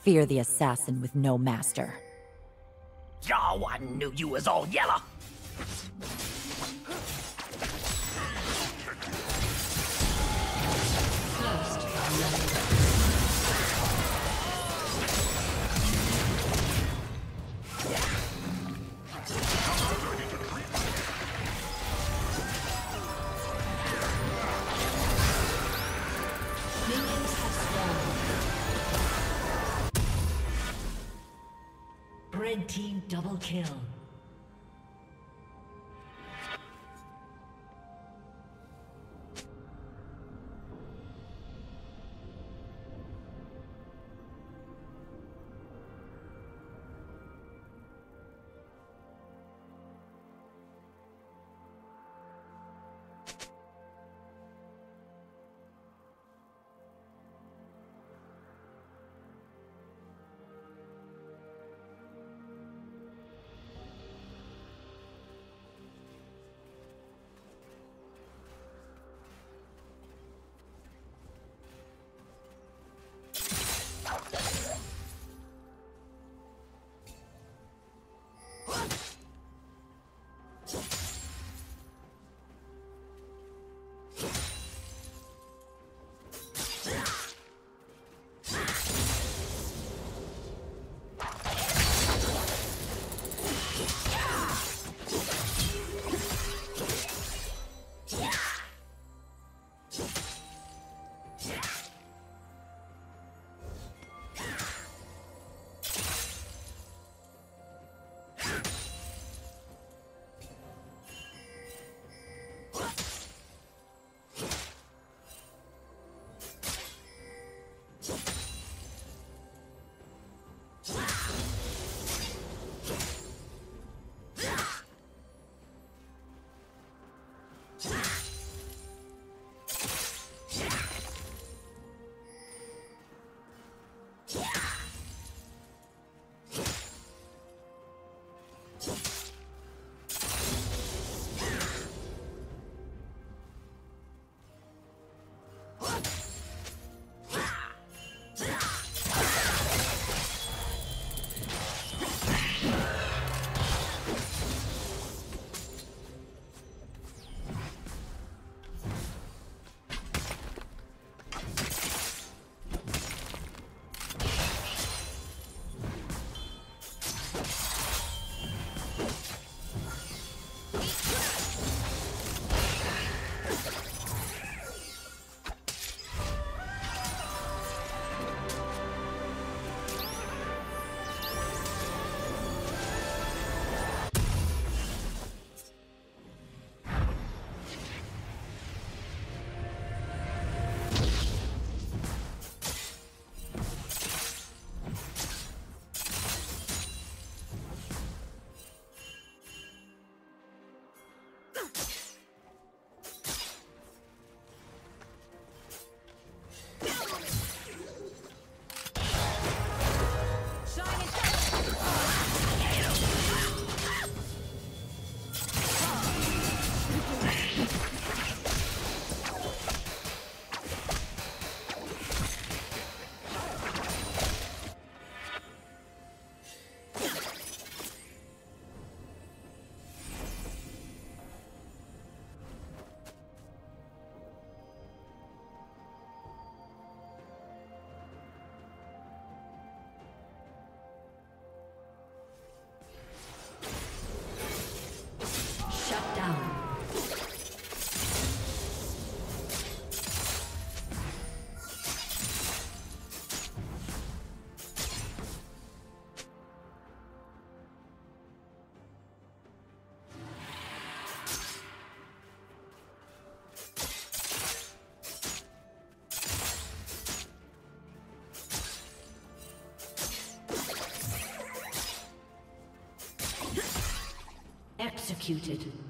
Fear the assassin with no master. Oh, I knew you was all yellow. Double kill. Executed.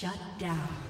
Shut down.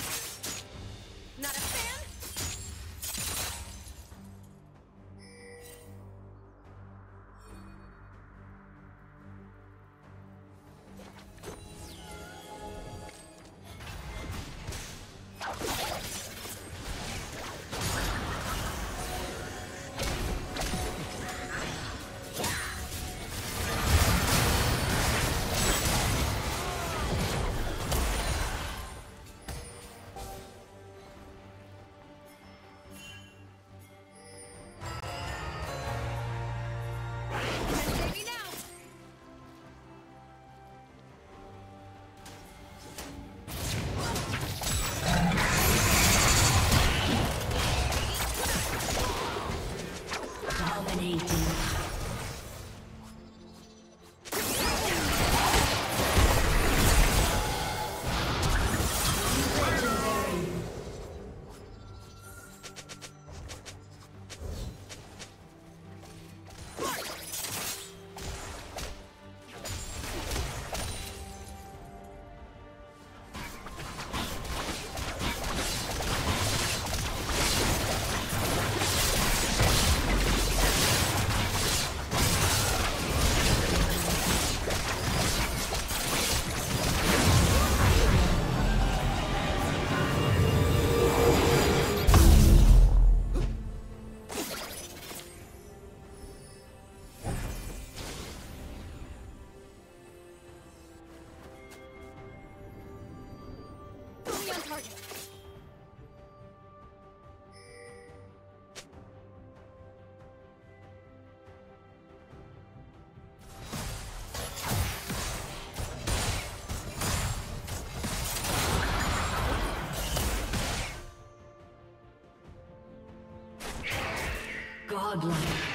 Godlike.